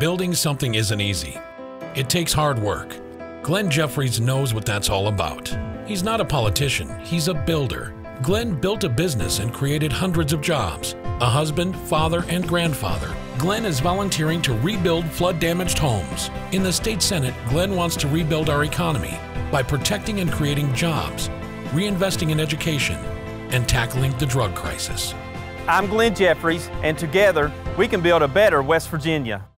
Building something isn't easy. It takes hard work. Glenn Jeffries knows what that's all about. He's not a politician, he's a builder. Glenn built a business and created hundreds of jobs. A husband, father, and grandfather. Glenn is volunteering to rebuild flood damaged homes. In the state senate, Glenn wants to rebuild our economy by protecting and creating jobs, reinvesting in education, and tackling the drug crisis. I'm Glenn Jeffries, and together we can build a better West Virginia.